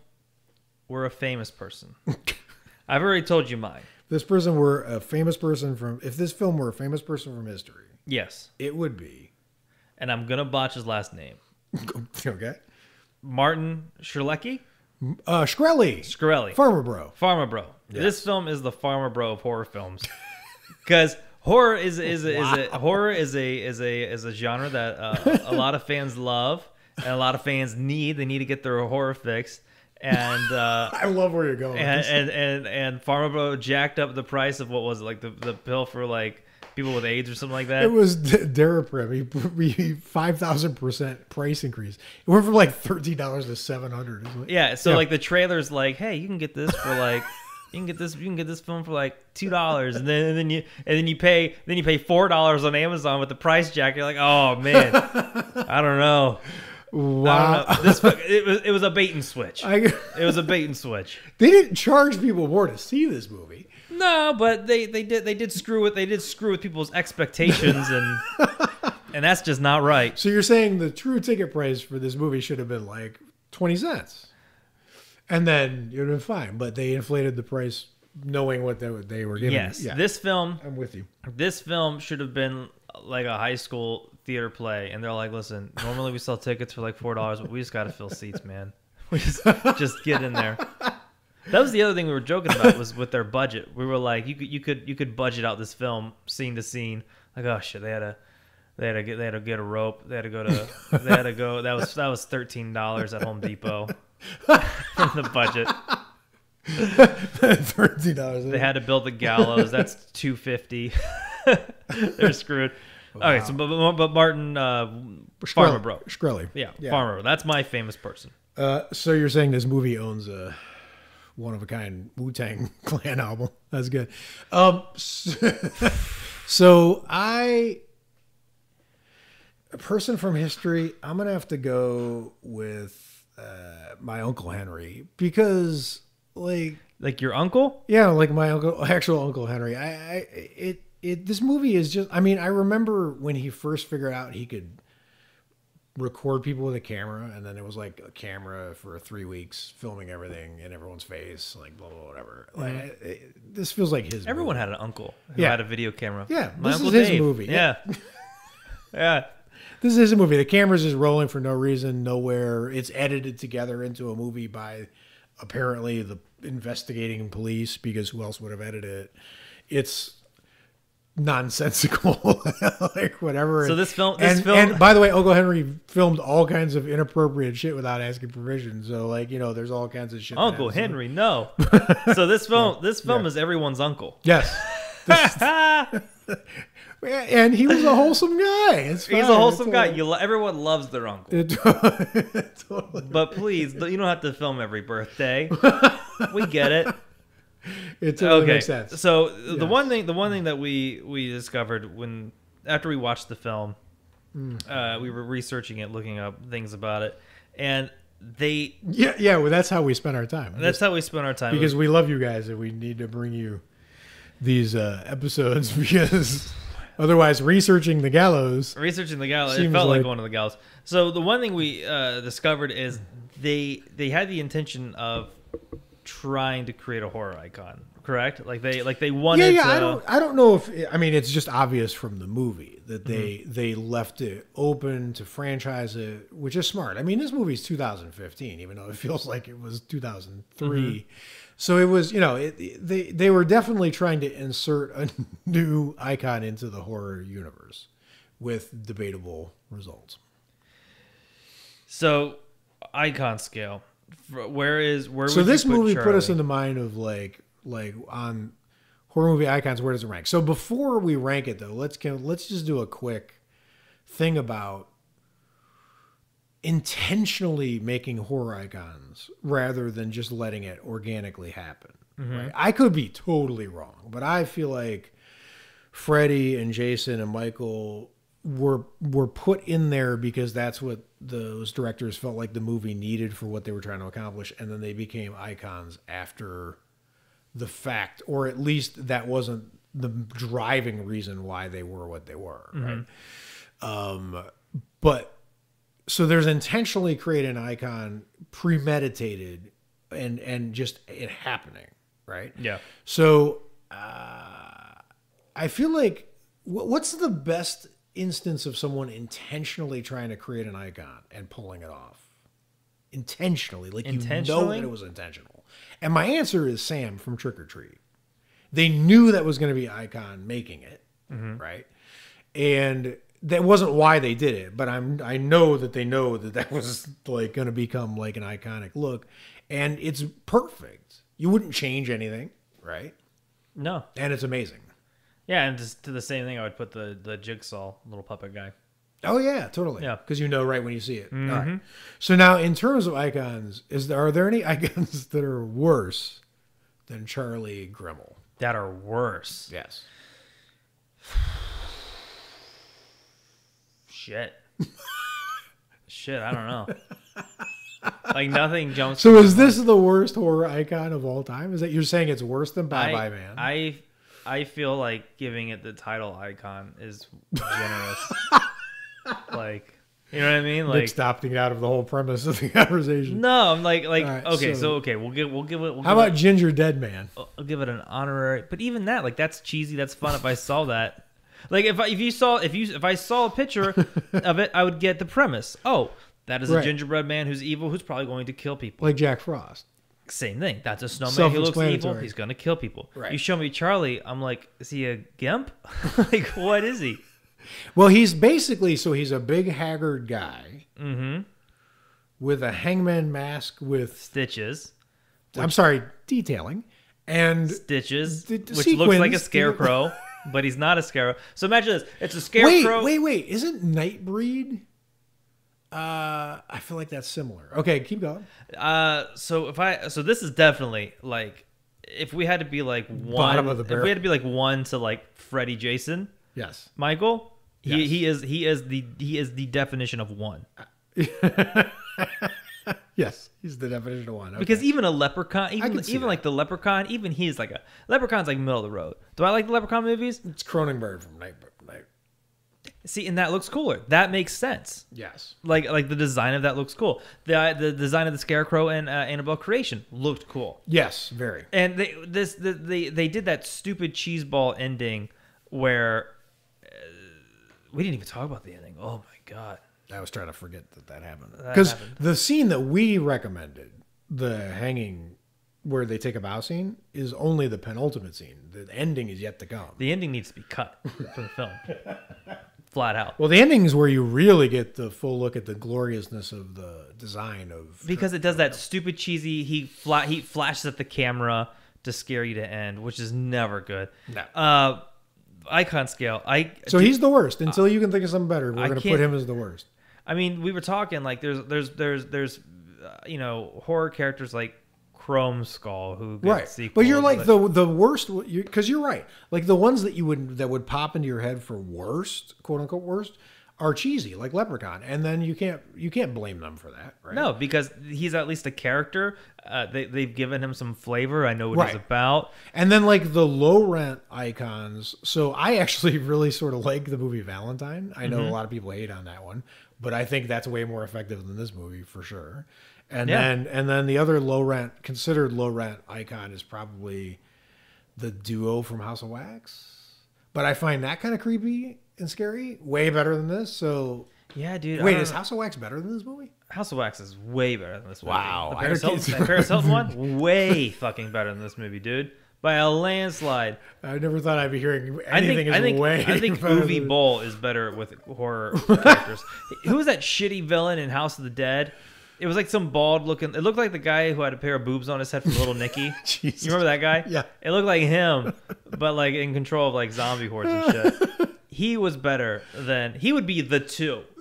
were a famous person, I've already told you mine. this person were a famous person from if this film were a famous person from history Yes, it would be and I'm gonna botch his last name. okay Martin Shkreli. uh Shkreli Shkreli. pharma bro Pharma Bro. This film is the Pharma Bro of horror films, because horror is is a, is a horror is a is a is a genre that uh, a lot of fans love and a lot of fans need. They need to get their horror fixed, and uh, i love where you're going and, and and and Pharma Bro jacked up the price of what was it, like the the pill for like people with AIDS or something like that. It was Daraprim. He, he five thousand percent price increase. It went from like thirteen dollars to seven hundred. Yeah, so Yeah. like the trailer's like, hey, you can get this for like you can get this you can get this film for like two dollars and then and then you and then you pay then you pay four dollars on Amazon with the price jack. You're like, oh man, I don't know. Wow. This it was it was a bait and switch. I, It was a bait and switch. they didn't charge people more to see this movie. No, but they they did they did screw with they did screw with people's expectations and and that's just not right. So you're saying the true ticket price for this movie should have been like twenty cents, and then you'd have been fine. But they inflated the price, knowing what they, they were giving. Yes, Yeah, this film I'm with you. this film should have been like a high school theater play and they're like listen normally we sell tickets for like four dollars but we just gotta fill seats man we just just get in there that was the other thing we were joking about was with their budget we were like you could you could you could budget out this film scene to scene like oh shit they had to they had to get they had to get a rope they had to go to they had to go that was that was thirteen dollars at home depot from the budget Thirteen dollars. They had to build the gallows. That's two fifty. They're screwed. Okay, so but, but, but Martin uh, Pharma Bro. Shkreli. Yeah, Yeah. Pharma That's my famous person. Uh, so you're saying this movie owns a one of a kind Wu Tang Clan album? That's good. Um, so, so I, a person from history, I'm gonna have to go with uh, my uncle Henry because, like, Like your uncle? yeah, like my uncle, actual uncle Henry. I, I, it, it. This movie is just. I mean, I remember when he first figured out he could record people with a camera, and then it was like a camera for three weeks filming everything in everyone's face, like blah blah blah whatever. Like mm-hmm. it- it- this feels like his. Everyone movie. had an uncle who Yeah. had a video camera. Yeah, my this is uncle his Dave. movie. Yeah, yeah. This is his movie. The camera's just rolling for no reason, nowhere. It's edited together into a movie by apparently the investigating police because who else would have edited it? It's nonsensical, like whatever. So this film- this and, film- and by the way, Uncle Henry filmed all kinds of inappropriate shit without asking permission. So like you know, there's all kinds of shit. Uncle. Henry, no. so this film, this film Yeah. is everyone's uncle. Yes. and he was a wholesome guy. It's He's a wholesome It's guy. You, lo- everyone loves their uncle. It, totally. But please, you don't have to film every birthday. we get it. It totally okay. makes sense. So the Yes. one thing, the one thing that we we discovered when after we watched the film, Hmm. uh, we were researching it, looking up things about it, and they Yeah, yeah. Well, that's how we spend our time. that's how we spent our time. because we love you guys, and we need to bring you these uh, episodes because otherwise, researching the gallows. researching the gallows, it felt like, like- going to the gallows. So the one thing we uh, discovered is they they had the intention of trying to create a horror icon. Correct? Like they like they wanted. Yeah, yeah. to, I don't. I don't know if. I mean, it's just obvious from the movie that Mm-hmm. they they left it open to franchise it, which is smart. I mean, this movie's 2015, even though it feels like it was 2003. Mm-hmm. So it was, you know, it, they they were definitely trying to insert a new icon into the horror universe with debatable results. So icon scale. Where is where? So this movie put us in the mind of like like on horror movie icons. Where does it rank? So before we rank it though, let's can, let's just do a quick thing about intentionally making horror icons rather than just letting it organically happen. Mm-hmm. Right? I could be totally wrong, but I feel like Freddie and Jason and Michael were were put in there because that's what those directors felt like the movie needed for what they were trying to accomplish, and then they became icons after the fact, or at least that wasn't the driving reason why they were what they were, right? Um, but so there's intentionally created an icon, premeditated, and and just it happening, right? Yeah. So uh, I feel like what's the best instance of someone intentionally trying to create an icon and pulling it off? Intentionally, like you know that it was intentional. And my answer is Sam from Trick or Treat. They knew that was going to be icon making it, mm-hmm. right? And that wasn't why they did it, but I'm I know that they know that that was like going to become like an iconic look, and it's perfect. You wouldn't change anything, right? No. And it's amazing. Yeah, and just to the same thing, I would put the the jigsaw little puppet guy. Oh yeah, totally. Yeah. because you know right when you see it. All right. Mm-hmm. So now, in terms of icons, is there are there any icons that are worse than Charlie Grimille? That are worse. Yes. Shit. Shit, I don't know. like nothing jumps. So is this the worst horror icon of all time? Is that you're saying it's worse than Bye I, Bye Man? I I feel like giving it the title icon is generous. like you know what I mean? Like stopped it out of the whole premise of the conversation. no, I'm like like right, okay, so- so, okay, we'll give we'll give it. We'll How give about Ginger Dead Man? I'll give it an honorary. But even that, like that's cheesy. That's fun. If I saw that, like if I, if you saw if you if I saw a picture of it, I would get the premise. Oh, that is Right. a gingerbread man who's evil, who's probably going to kill people. Like Jack Frost. Same thing. That's a snowman. He looks evil. He's gonna kill people. Right. You show me Charlie. I'm like, is he a gimp? like, what is he? Well, he's basically so he's a big haggard guy Mm-hmm. with a hangman mask with Stitches. I'm sorry, detailing. And Stitches, The- the which looks like a scarecrow, but he's not a scarecrow. So imagine this: it's a scarecrow. wait, scarecrow. wait, wait. Isn't Nightbreed? Uh, I feel like that's similar. Okay, keep going. Uh, so if I, so this is definitely like, if we had to be like one, Bottom of the if we had to be like one to like Freddy, Jason, Yes. Michael, he, Yes. he is he is the he is the definition of one. Yes, he's the definition of one. Okay. Because even a leprechaun, even can see even that. like the leprechaun, even he's like a leprechaun's like middle of the road. Do I like the leprechaun movies? it's Cronenberg from Night. See, and that looks cooler. That makes sense. Yes. Like like the design of that looks cool. The the design of the scarecrow and uh, Annabelle creation looked cool. Yes, very. And they this the, they they did that stupid cheese ball ending where uh, we didn't even talk about the ending. Oh my god. I was trying to forget that that happened. Because the scene that we recommended, the hanging where they take a bow scene, is only the penultimate scene. The ending is yet to come. The ending needs to be cut for the film. Flat out. Well, the ending is where you really get the full look at the gloriousness of the design of. because it does that stupid cheesy he fla- he flashes at the camera to scare you to end, which is never good. No. Uh, icon scale. I so he's the worst. Until you can think of something better, we're going to put him as the worst. I mean, we were talking like there's there's there's there's uh, you know horror characters like Chrome Skull who get Right, sequels, but you're like the the worst because you're right. Like the ones that you would that would pop into your head for worst, quote unquote worst, are cheesy, like Leprechaun, and then you can't you can't blame them for that, right? no because he's at least a character. Uh, they they've given him some flavor. I know what he's about. And then like the low rent icons. So I actually really sort of like the movie Valentine. I Mm-hmm. know a lot of people hate on that one, but I think that's way more effective than this movie for sure. And Yeah. then and then the other low rent considered low rent icon is probably the duo from House of Wax. But I find that kind of creepy and scary. Way better than this. So Yeah, dude. Wait, is. House of Wax better than this movie? House of Wax is way better than this movie. Wow, The Paris Hilton, think- the Paris Hilton one, way fucking better than this movie, dude. By a landslide. I never thought I'd be hearing I anything think is I think way I think better Uwe than- Boll is better with horror characters. Who was that shitty villain in House of the Dead? It was like some bald looking. It looked like the guy who had a pair of boobs on his head from Little Nicky. You remember that guy? Yeah. It looked like him, but like in control of like zombie hordes and shit. He was better than he would be the two.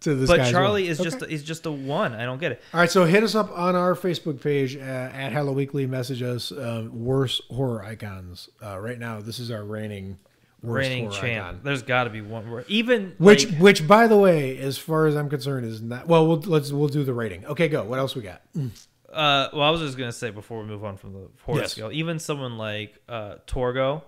to this but Charlie well. is just is just a one. I don't get it. All right, so hit us up on our Facebook page uh, at Halloweekly. Message us uh, worst horror icons. Uh, right now, this is our reigning Reigning horror champ. icon. There's got to be one. Where, even Which, like, which, by the way, as far as I'm concerned, is not. Well, we'll let's we'll do the rating. Okay, go. What else we got? Uh, well, I was just gonna say before we move on from the horror Yes. scale, even someone like uh, Torgo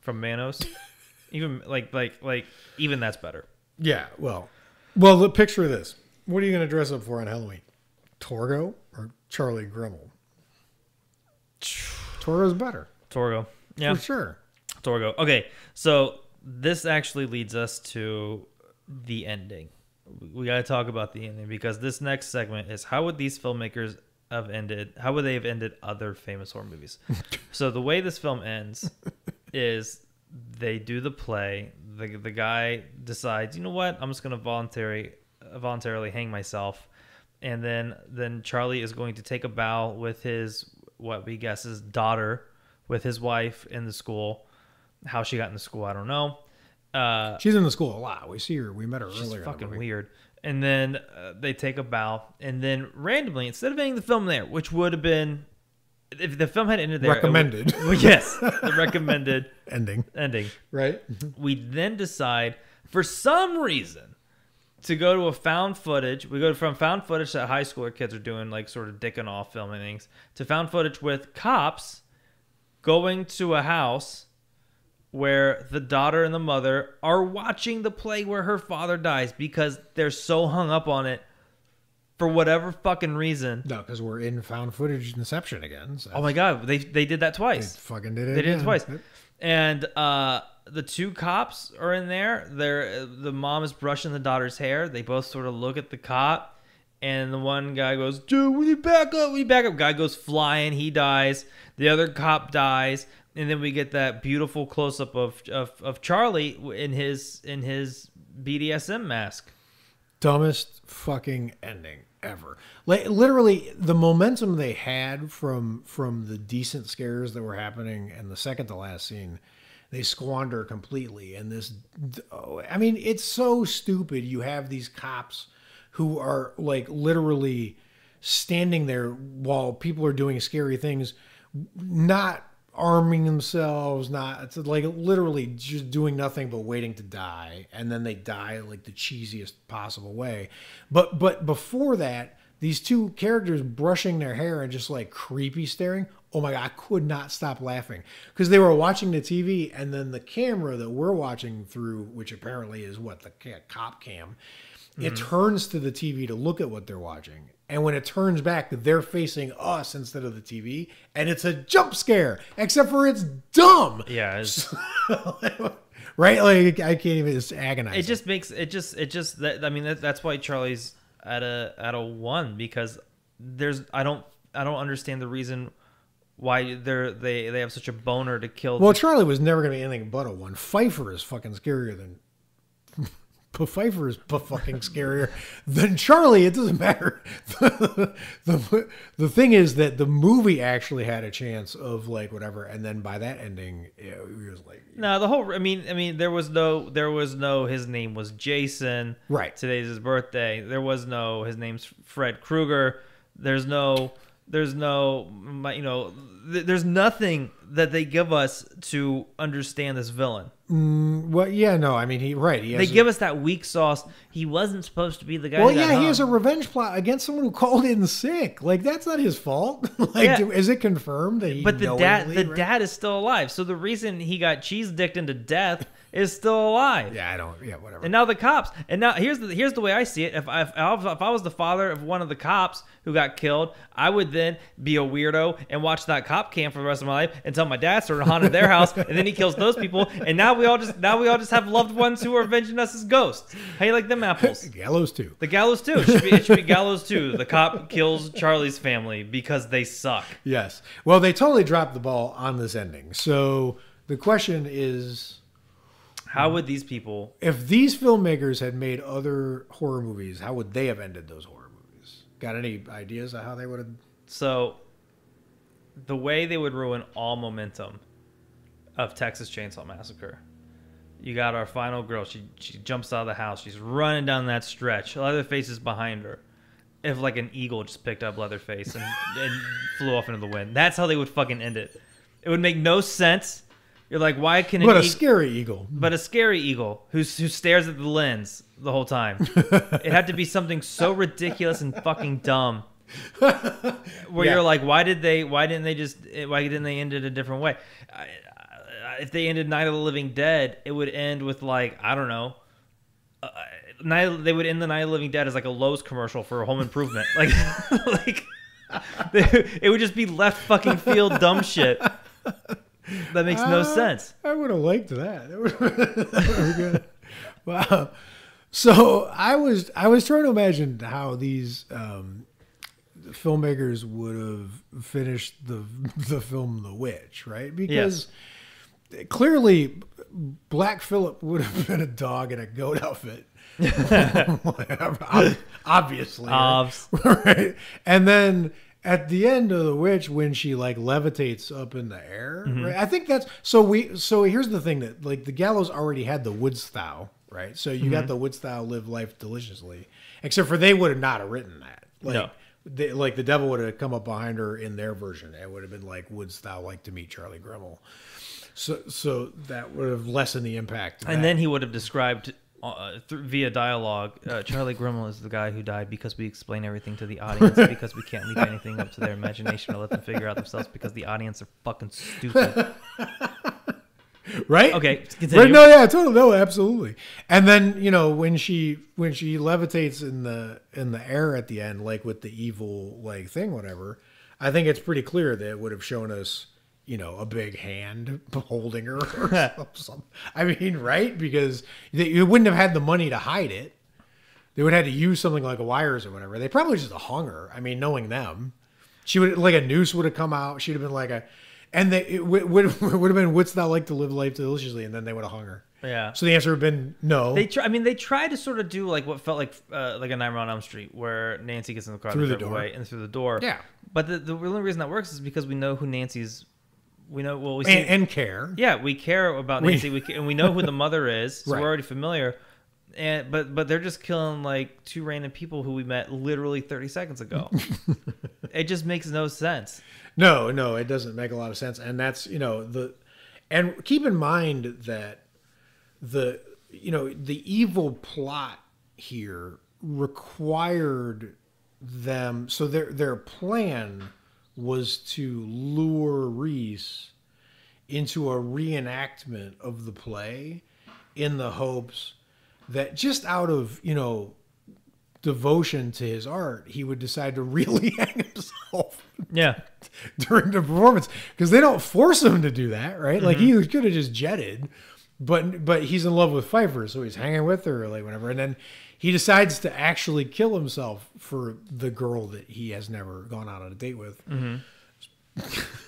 from Manos, even like like like even that's better. Yeah. Well, well, the picture of this. What are you going to dress up for on Halloween? Torgo or Charlie Grimille? Torgo's better Torgo, yeah, for sure. Torgo. Okay, so this actually leads us to the ending. We got to talk about the ending because this next segment is how would these filmmakers have ended? How would they have ended other famous horror movies? so the way this film ends is they do the play. The the guy decides, you know what? I'm just gonna voluntary voluntarily hang myself, and then then Charlie is going to take a bow with his what we guess is daughter, with his wife in the school. How she got in the school, I don't know. Uh, She's in the school a lot. We see her. We met her She's earlier. in fucking weird. And then uh, they take a bow, and then randomly, instead of ending the film there, which would have been if the film had ended there, it would- Recommended. well, yes, the recommended Ending. ending. Right. We then decide, for some reason, to go to a found footage. We go from found footage that high schooler kids are doing, like sort of dicking off filming things, to found footage with cops going to a house where the daughter and the mother are watching the play where her father dies because they're so hung up on it for whatever fucking reason. No, because we're in found footage Inception again. So Oh my god, they they did that they twice. fucking did it. They did it again. twice. And uh, the two cops are in there. They're the mom is brushing the daughter's hair. They both sort of look at the cop, and the one guy goes, "Dude, we back up? we back up?" Guy goes flying. He dies. The other cop dies, and then we get that beautiful close up of, of of Charlie in his in his BDSM mask. dumbest fucking ending ever. Like literally, the momentum they had from from the decent scares that were happening in the second to last scene, they squander completely. And this, oh, I mean, it's so stupid. You have these cops who are like literally standing there while people are doing scary things, not arming themselves, not it's like literally just doing nothing but waiting to die, and then they die like the cheesiest possible way. But but before that, these two characters brushing their hair and just like creepy staring. Oh my god, I could not stop laughing because they were watching the TV, and then the camera that we're watching through, which apparently is what the cop cam, it mm-hmm. turns to the TV to look at what they're watching. And when it turns back, they're facing us instead of the TV. And it's a jump scare, except for it's dumb. Yeah, it's, right? Like, I can't even, it's agonizing. it just makes it just it just that I mean that, that's why Charlie's at a at a one because there's I don't I don't understand the reason why they're they they have such a boner to kill. well, Charlie was never going to be anything but a one. Pfeifer is fucking scarier than. Pfeifer is fucking scarier than Charlie. It doesn't matter. the, the, the thing is that the movie actually had a chance of like whatever, and then by that ending, it was like no, the whole I mean I mean there was no there was no his name was Jason. Right. Today's his birthday. There was no his name's Fred Krueger. There's no there's no my- you know th- there's nothing that they give us to understand this villain. Mm, well, yeah, no, I mean, he right. He They a- give us that weak sauce. He wasn't supposed to be the guy. Well, yeah, he has a revenge plot against someone who called in sick. Like that's not his fault. like, Yeah. do- is it confirmed that he? But the dad, the right? dad is still alive. So the reason he got cheese dicked into death is still alive. Yeah, I don't. Yeah, whatever. And now the cops. And now here's the here's the way I see it. If I if I, if I was the father of one of the cops who got killed, I would then be a weirdo and watch that cop cam for the rest of my life until my dad started haunting their house, and then he kills those people. And now we all just now we all just have loved ones who are avenging us as ghosts. How you like them apples? Gallows too. The gallows too. It should be, it should be gallows too. The cop kills Charlie's family because they suck. Yes. Well, they totally dropped the ball on this ending. So the question is, How would these people? if these filmmakers had made other horror movies, how would they have ended those horror movies? Got any ideas of how they would have? So, the way they would ruin all momentum of Texas Chainsaw Massacre You got our final girl. She she jumps out of the house. She's running down that stretch. Leatherface is behind her. If like an eagle just picked up Leatherface and, and flew off into the wind. That's how they would fucking end it. It would make no sense. You're like, why can an But a eagle- scary eagle. but a scary eagle who who stares at the lens the whole time. it had to be something so ridiculous and fucking dumb. Where Yeah. you're like, why did they? Why didn't they just? Why didn't they end it a different way? I, I, if they ended Night of the Living Dead, it would end with like I don't know. Uh, Night, they would end the Night of the Living Dead as like a Lowe's commercial for Home Improvement, like like they- it would just be left fucking field dumb shit. That makes no Uh, sense. I would have liked that. That would have been good. Wow. So I was I was trying to imagine how these um, filmmakers would have finished the the film The Witch, right? Because clearly Black Phillip would have been a dog in a goat outfit. Ob- Obviously. right? Obs. right? And then at the end of the witch, when she like levitates up in the air, Mm-hmm. right? I think that's so. We so here's the thing that like the gallows already had the woods thou, right? So you Mm-hmm. got the woods thou live life deliciously, except for they would have not have written that. Like, No. they, like the devil would have come up behind her in their version. It would have been like, "Wouldst thou like to meet Charlie Grimille?" So, so that would have lessened the impact. And that. then he would have described uh, through, via dialogue, uh, Charlie Grimille is the guy who died because we explain everything to the audience because we can't leave anything up to their imagination or let them figure out themselves because the audience are fucking stupid. right? Okay, continue. Right, no, yeah, totally, no, absolutely. And then you know when she when she levitates in the in the air at the end, like with the evil like thing, whatever. I think it's pretty clear that it would have shown us, you know, a big hand holding her or some- some. I mean, right? Because they, you wouldn't have had the money to hide it. They would have had to use something like wires or whatever. They probably just hung her. I mean, knowing them, she would like a noose would have come out. She'd have been like a, and they it would would, would have been wouldst thou like to live life deliciously, and then they would have hung her. Yeah. So the answer would have been no. They try. I mean, they tried to sort of do like what felt like uh, like a Nightmare on Elm Street, where Nancy gets in the car, Through the door. away, and through the door. Yeah. But the, the only reason that works is because we know who Nancy's. We know well we see. and, and care. yeah, we care about We- Nancy, we, and we know who the mother is, so Right. we're already familiar. And but but they're just killing like two random people who we met literally 30 seconds ago. it just makes no sense. No, no, it doesn't make a lot of sense. And that's, you know, the and keep in mind that the you know, the evil plot here required them so their their plan was to lure Reese into a reenactment of the play in the hopes that just out of, you know, devotion to his art, he would decide to really hang himself Yeah. during the performance because they don't force him to do that, right? Like he mm-hmm. could have just jetted, but but he's in love with Pfeifer, so he's hanging with her or like whatever, and then he decides to actually kill himself for the girl that he has never gone out on a date with. Mm-hmm.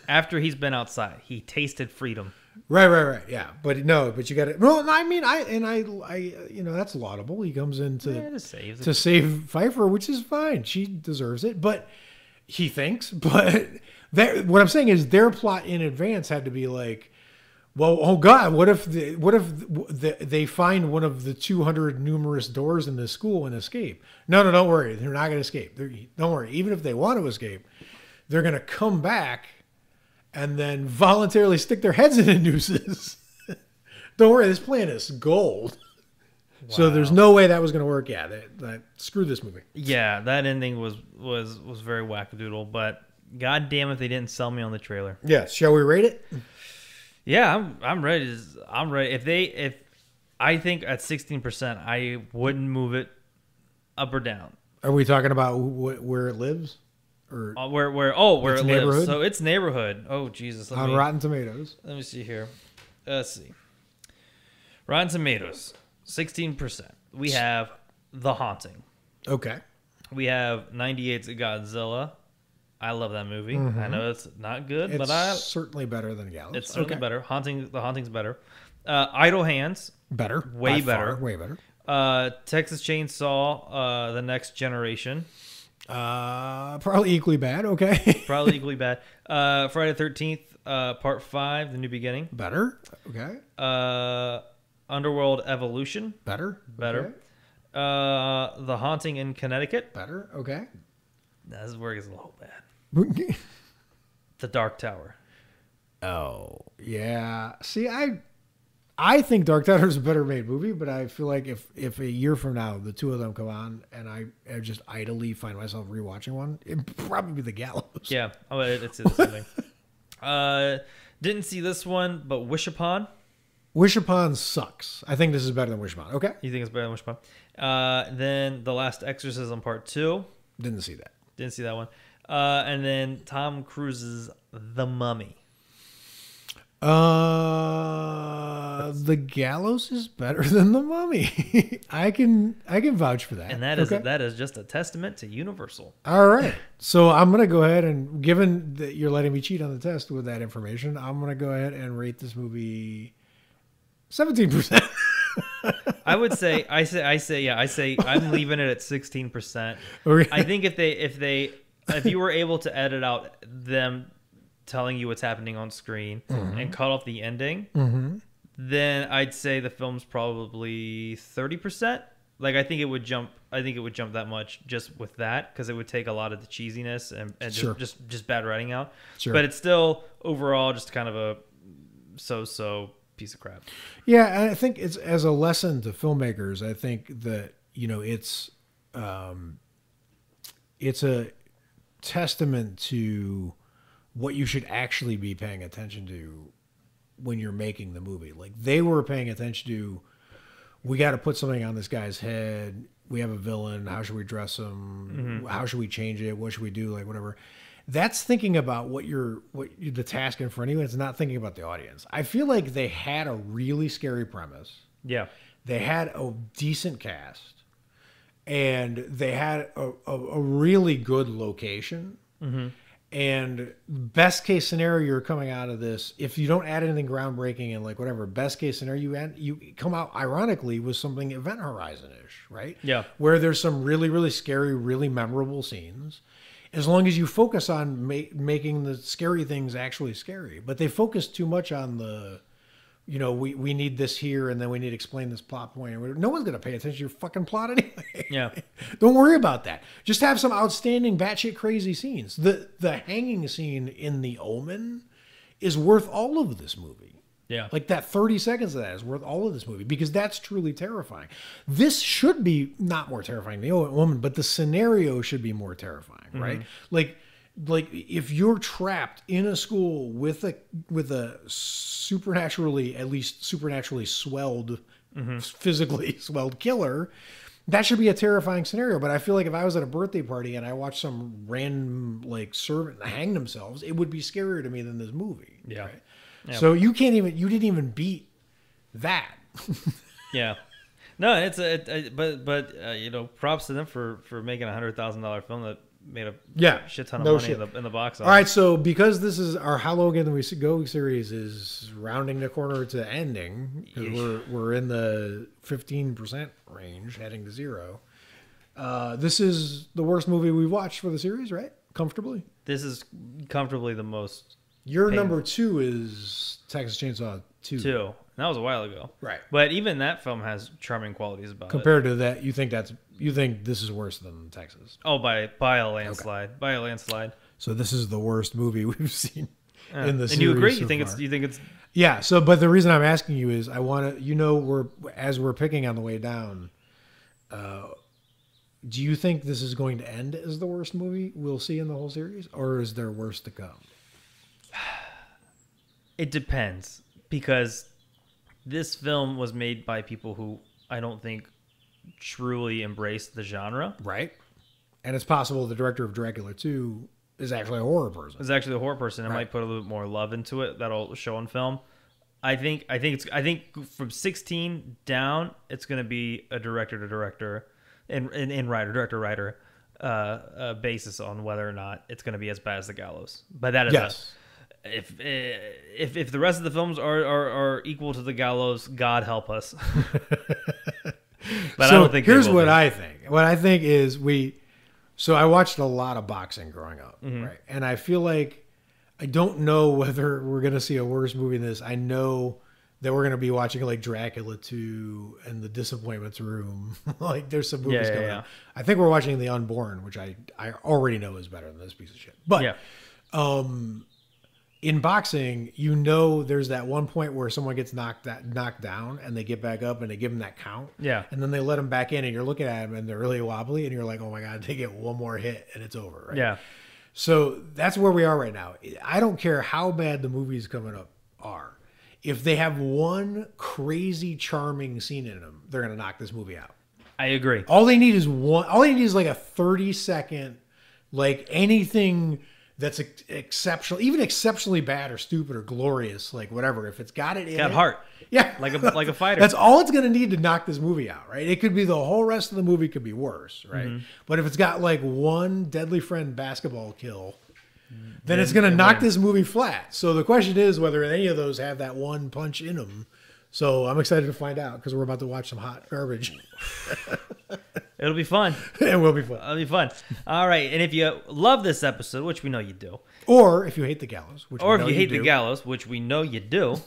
After he's been outside, he tasted freedom. Right, right, right. Yeah, but no, but you got to. Well, I mean, I and I, I, you know, that's laudable. He comes in to Yeah, it just to save Pfeifer, which is fine. She deserves it, but he thinks. But that what I'm saying is their plot in advance had to be like, well, oh God, what if the, what if the, they find one of the 200 numerous doors in the school and escape? No, no, don't worry, they're not going to escape. They're, don't worry, even if they want to escape, they're going to come back and then voluntarily stick their heads in the nooses. don't worry, this plan is gold. So there's no way that was going to work. Yeah, that, that screw this movie. Yeah, that ending was was was very wackadoodle, but god damn it they didn't sell me on the trailer. Yeah, shall we rate it? Yeah, I'm I'm ready. to- I'm ready. If they if I think at 16%, I wouldn't move it up or down. Are we talking about wh- where it lives, or Uh, where where oh where it lives. So it's neighborhood. Oh Jesus. On me, Rotten Tomatoes? Let me see here. Let's see. Rotten Tomatoes, 16%. We have The Haunting. Okay, We have 98's Godzilla. I love that movie. I know it's not good, Mm-hmm. it's but I certainly better than Gallows. it's certainly okay. better. Haunting The Haunting's better. Uh, Idle Hands, Better, Way better. far, way better. uh, Texas Chainsaw, uh, The Next Generation, Uh, probably equally bad. Okay, probably equally bad. Uh, Friday the 13th, uh, Part 5, The New Beginning. better. Okay, Uh, Underworld Evolution, Better. better. Uh, The Haunting in Connecticut. Better. Okay. This is where it gets a little bad. The Dark Tower. oh yeah. See, I I think Dark Tower is a better made movie, but I feel like if if a year from now the two of them come on and I, I just idly find myself rewatching one, it'd probably be The Gallows. Yeah, oh, it- it's the same thing. Uh, didn't see this one, but Wish Upon. Wish Upon sucks. I think this is better than Wish Upon. Okay. You think it's better than Wish Upon? Uh, then The Last Exorcism Part Two. Didn't see that. Didn't see that one. Uh, and then Tom Cruise's The Mummy. Uh, The Gallows is better than The Mummy. I can I can vouch for that. And that is Okay. that is just a testament to Universal. All right. So I'm going to go ahead and, given that you're letting me cheat on the test with that information, I'm going to go ahead and rate this movie 17%. I would say I say I say yeah I say I'm leaving it at sixteen percent. I think if they if they if you were able to edit out them telling you what's happening on screen and cut off the ending, then I'd say the film's probably thirty percent. Like I think it would jump. I think it would jump that much just with that because it would take a lot of the cheesiness and, and Sure. just, just just bad writing out. Sure. But it's still overall just kind of a so-so piece of crap. Yeah, and I think it's as a lesson to filmmakers. I think that you know it's um, it's a testament to what you should actually be paying attention to when you're making the movie. Like they were paying attention to, we got to put something on this guy's head. We have a villain. How should we dress him? Mm-hmm. How should we change it? What should we do? Like whatever. That's thinking about what you're, what you- the task in front of you. It's not thinking about the audience. I feel like they had a really scary premise. Yeah. They had a decent cast, and they had a, a, a really good location. Mm-hmm. And best case scenario, you're coming out of this. If you don't add anything groundbreaking and like whatever, best case scenario, you end, you come out ironically with something Event Horizon ish, right? Yeah. Where there's some really really scary, really memorable scenes. As long as you focus on ma- making the scary things actually scary, but they focus too much on the you know, we, we need this here and then we need to explain this plot point. No one's going to pay attention to your fucking plot anyway. Yeah. Don't worry about that. Just have some outstanding batshit crazy scenes. The the hanging scene in The Omen is worth all of this movie. Yeah. Like that 30 seconds of that is worth all of this movie because that's truly terrifying. This should be not more terrifying than The Omen, but the scenario should be more terrifying, mm-hmm. right? Like like if you're trapped in a school with a with a supernaturally at least supernaturally swelled physically swelled killer that should be a terrifying scenario but i feel like if i was at a birthday party and i watched some random like servant hang themselves it would be scarier to me than this movie Yeah. right? Yeah. so you can't even you didn't even beat that Yeah. No, it's a, it, it- but but uh, you know, props to them for for making a hundred thousand dollar film that made a Yeah, shit ton of no money shit. in the in the box office. all right so because this is our how again we go series is rounding the corner to ending 'cause we're we're in the 15% range heading to zero uh, this is the worst movie we've watched for the series right comfortably This is comfortably the most Your number two is Texas Chainsaw 2. two. And that was a while ago. Right. But even that film has charming qualities about it. Compared to that, you think that's you think this is worse than Texas. Oh, by by a landslide. By a landslide. So this is the worst movie we've seen in the and series. you agree? so you think far. it's you think it's Yeah. So, but the reason I'm asking you is I want to, you know, we're as we're picking on the way down. Uh, do you think this is going to end as the worst movie we'll see in the whole series, or is there worse to come? it depends because this film was made by people who I don't think truly embrace the genre. Right. And it's possible the director of Dracula 2 is actually a horror person. is actually a horror person and Right. might put a little bit more love into it that'll show on film. I think I think it's I think from 16 down it's going to be a director to director and in, in writer director writer uh, uh, basis on whether or not it's going to be as bad as the gallows. But that is Yes. a, if eh, if if the rest of the films are are, are equal to the gallows, God help us. but I don't think here's what be. I think. What I think is we. So I watched a lot of boxing growing up, Mm-hmm. right? And I feel like I don't know whether we're going to see a worse movie than this. I know that we're gonna be watching like Dracula 2 and The Disappointments Room. like there's some movies Yeah, yeah, coming yeah. out. I think we're watching The Unborn, which I I already know is better than this piece of shit. But Yeah. In boxing, you know, there's that one point where someone gets knocked that knocked down, and they get back up, and they give them that count. Yeah. And then they let them back in, and you're looking at them, and they're really wobbly, and you're like, oh my god, they get one more hit, and it's over. Right? Yeah. So that's where we are right now. I don't care how bad the movies coming up are. If they have one crazy charming scene in them, they're gonna knock this movie out. I agree. All they need is one. All they need is like a thirty second, like anything that's ex- exceptional, even exceptionally bad or stupid or glorious, like whatever. If it's got it in Got it- heart. yeah, Like a like a fighter. That's all it's going to need to knock this movie out, right? It could be the whole rest of the movie could be worse, right? Mm-hmm. But if it's got like one deadly friend basketball kill, then it's going to knock this movie flat. So the question is whether any of those have that one punch in them. So I'm excited to find out because we're about to watch some hot garbage. It'll be fun. it will be fun. It'll be fun. All right. And if you love this episode, which we know you do, Or if you hate the gallows, which or we if know you hate the do. gallows, which we know you do,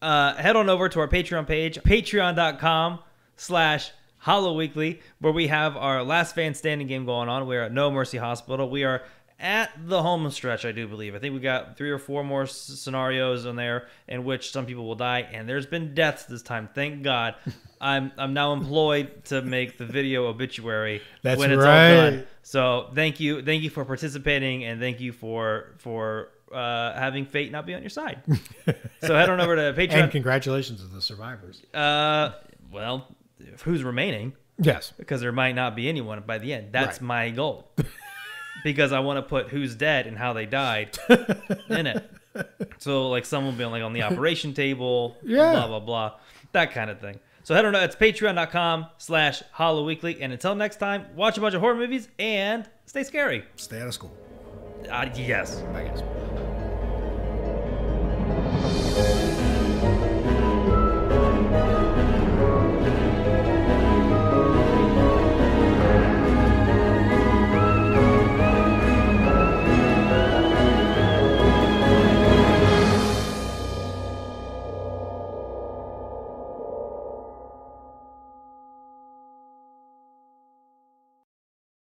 uh, head on over to our Patreon page, patreon.com slash Halloweekly, where we have our last fan standing game going on. We're at No Mercy Hospital. We are at the home stretch, I do believe. I think we got three or four more s- scenarios in there in which some people will die, and there's been deaths this time. Thank God. I'm I'm now employed to make the video obituary That's when it's all right. done. So thank you, thank you for participating, and thank you for for uh, having fate not be on your side. so head on over to And Patreon. congratulations to the survivors. Uh, well, who's remaining? Yes. Because there might not be anyone by the end. That's Right. my goal. because I want to put who's dead and how they died in it. So like someone being like on the operation table, yeah, blah blah blah, that kind of thing. So head on over to patreon.com slash weekly. And until next time, watch a bunch of horror movies and stay scary. Stay out of school. Uh, yes. I guess.